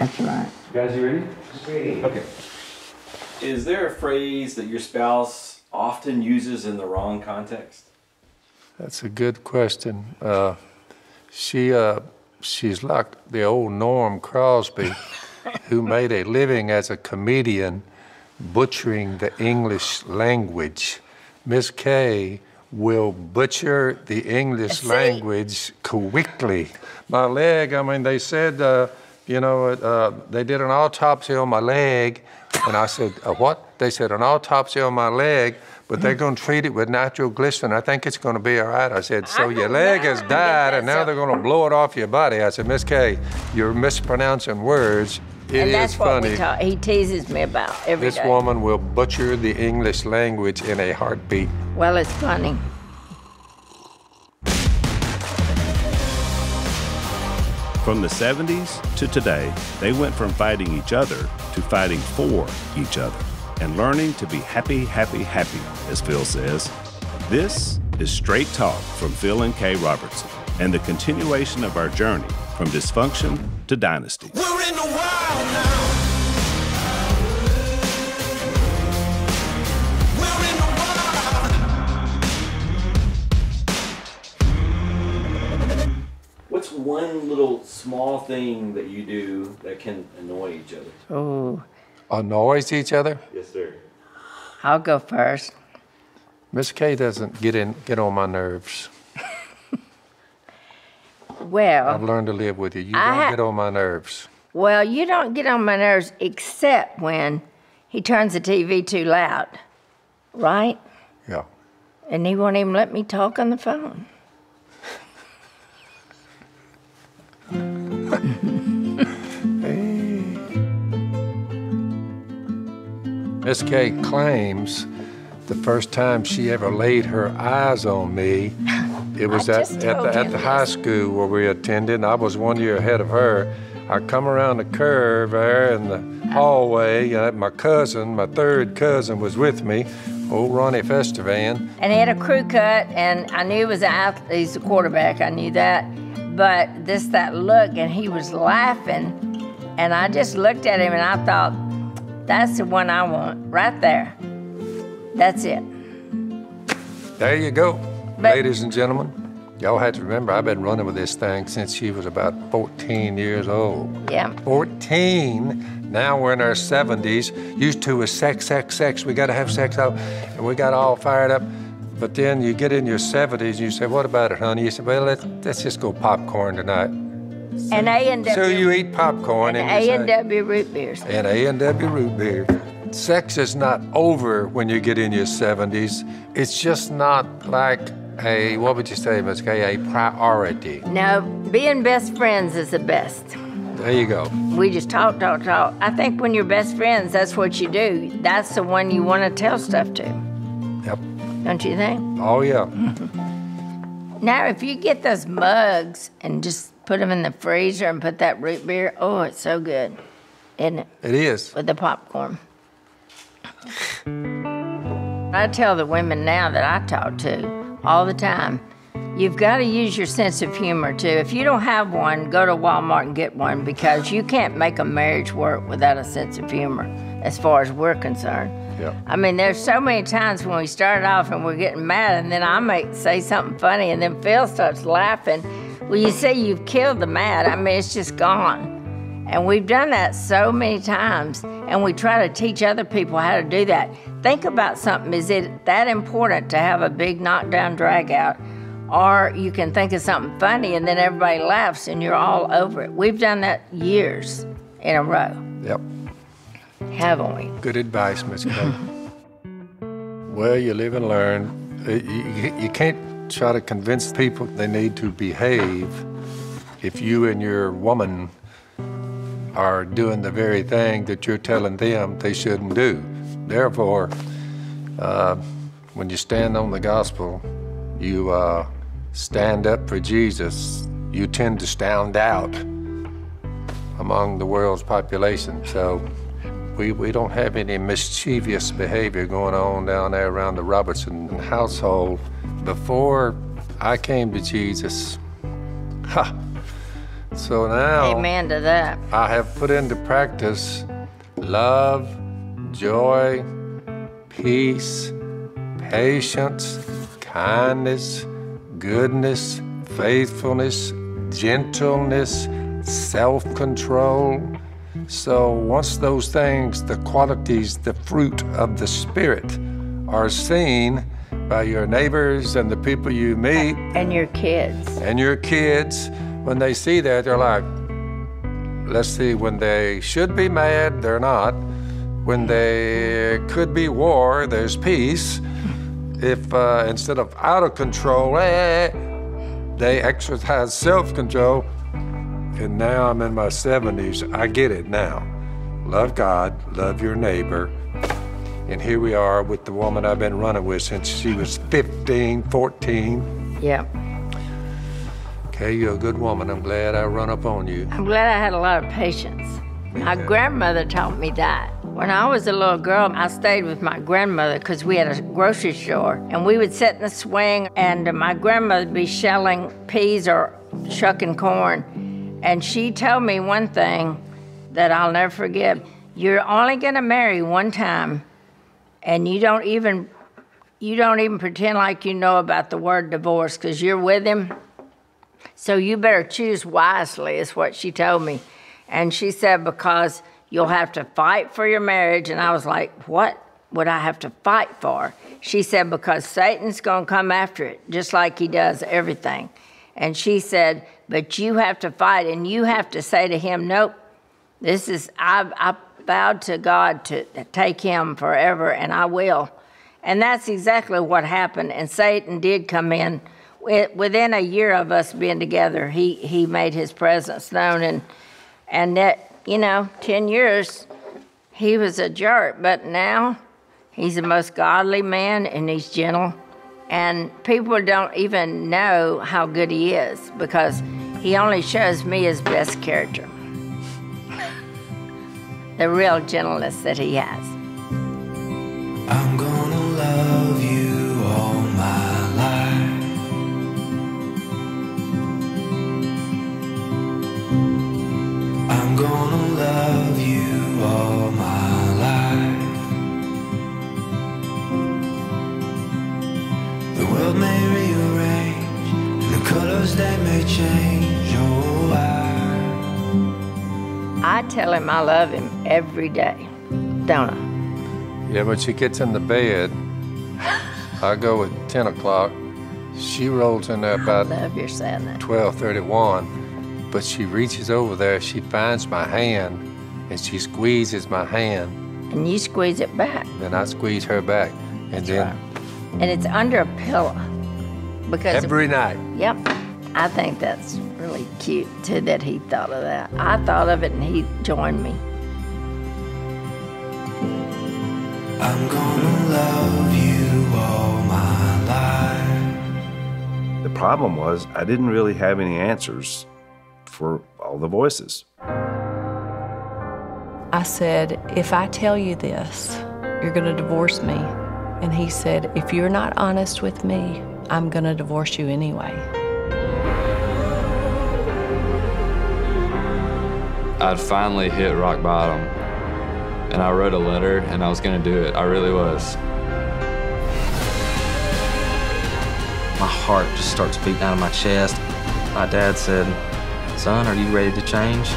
That's right. Guys, you ready? Ready. Okay. Is there a phrase that your spouse often uses in the wrong context? That's a good question. Uh, she, uh, she's like the old Norm Crosby, who made a living as a comedian butchering the English language. Miss Kay will butcher the English language quickly. My leg, I mean, they said, uh, you know, uh, they did an autopsy on my leg, and I said, what? They said, an autopsy on my leg, but they're going to treat it with nitroglycerin. I think it's going to be all right. I said, so I your leg has died, and now so. they're going to blow it off your body. I said, Miss Kay, you're mispronouncing words. It is and that's what funny. we talk. He teases me about every day. This woman will butcher the English language in a heartbeat. Well, it's funny. From the 70s to today, they went from fighting each other to fighting for each other and learning to be happy, happy, happy, as Phil says. This is Straight Talk from Phil and Kay Robertson and the continuation of our journey from dysfunction to dynasty. What's one little small thing that you do that can annoy each other? Oh, Annoys each other? Yes, sir. I'll go first. Miss Kay doesn't get in get on my nerves. Well, I've learned to live with you. You I don't get on my nerves. well, you don't get on my nerves except when he turns the TV too loud, right? Yeah. And he won't even let me talk on the phone. Miss Kay claims the first time she ever laid her eyes on me, it was at, at, the, at the high school where we attended. I was one year ahead of her. I come around the curve there in the hallway. Uh, my cousin, my third cousin, was with me, old Ronnie Festivan. And he had a crew cut, and I knew he was an athlete. He's a quarterback. I knew that. But this, that look, and he was laughing. And I just looked at him and I thought, that's the one I want right there. That's it. There you go, But- ladies and gentlemen. Y'all had to remember, I've been running with this thing since she was about 14 years old. Yeah. 14. Now we're in our 70s. Used to was sex, sex, sex. We got to have sex. Oh, And we got all fired up. But then you get in your 70s and you say, What about it, honey? You say, Well, let's, let's just go popcorn tonight. And A and W. So you eat popcorn and, A&W root beers. and A and W root beer. Sex is not over when you get in your 70s. It's just not like a, what would you say, Ms. Kay, a priority. No, being best friends is the best. There you go. We just talk, talk, talk. I think when you're best friends, that's what you do. That's the one you want to tell stuff to, Yep. Don't you think? Oh, yeah. Now, if you get those mugs and just put them in the freezer and put that root beer, oh, it's so good, isn't it? It is. With the popcorn. I tell the women now that I talk to all the time, you've got to use your sense of humor too. If you don't have one, go to Walmart and get one because you can't make a marriage work without a sense of humor, as far as we're concerned. Yep. I mean, there's so many times when we start off and we're getting mad, and then I might say something funny, and then Phil starts laughing. Well, you see, you've killed the mad. I mean, it's just gone. And we've done that so many times, and we try to teach other people how to do that. Think about something. Is it that important to have a big knockdown drag out? Or you can think of something funny and then everybody laughs and you're all over it. We've done that years in a row, Yep. Haven't we? Good advice, Miss Kay. well, you live and learn. Uh, You, you- you can't try to convince people they need to behave if you and your woman are doing the very thing that you're telling them they shouldn't do. Therefore, uh, when you stand on the gospel, you uh, stand up for Jesus, you tend to stand out among the world's population. So we, we don't have any mischievous behavior going on down there around the Robertson household. Before I came to Jesus, ha, So now Amen to that. I have put into practice love, joy, peace, patience, kindness, goodness, faithfulness, gentleness, self control. So, once those things, the qualities, the fruit of the Spirit, are seen by your neighbors and the people you meet And your kids. and your kids, when they see that, they're like, let's see, when they should be mad, they're not. When they could be war, there's peace. If uh, instead of out of control, eh, they exercise self control. And now I'm in my 70s. I get it now. Love God, love your neighbor. And here we are with the woman I've been running with since she was 15, 14. Yep. Okay, you're a good woman. I'm glad I run up on you. I'm glad I had a lot of patience. My grandmother taught me that. When I was a little girl, I stayed with my grandmother because we had a grocery store, and we would sit in the swing, and my grandmother would be shelling peas or shucking corn. And she told me one thing that I'll never forget. You're only going to marry one time, and you don't even you don't even pretend like you know about the word divorce because you're with him so you better choose wisely, is what she told me. And she said, because you'll have to fight for your marriage. And I was like, what would I have to fight for? She said, because Satan's going to come after it, just like he does everything. And she said, but you have to fight and you have to say to him, nope, this is, I, I vowed to God to take him forever, and I will. And that's exactly what happened. And Satan did come in. Within a year of us being together, he, he made his presence known. And, and that, you know, 10 years, he was a jerk. But now, he's the most godly man and he's gentle. And people don't even know how good he is because he only shows me his best character the real gentleness that he has. I'm gonna love you all my life. I'm gonna tell him I love him every day, don't I? Yeah, when she gets in the bed, I go at 10 o'clock. She rolls in there about Love your saying that. 12:31, but she reaches over there, she finds my hand, and she squeezes my hand. And you squeeze it back, Then I squeeze her back, and then and it's under a pillow. Because every night. Yep. I think that's really cute too that he thought of that. I thought of it and he joined me. I'm gonna love you all my life. The problem was I didn't really have any answers for all the voices. I said, If I tell you this, you're going to divorce me. And he said, If you're not honest with me, I'm going to divorce you anyway. I'd finally hit rock bottom. And I wrote a letter and I was gonna do it. I really was. My heart just starts beating out of my chest. My dad said, Son, are you ready to change?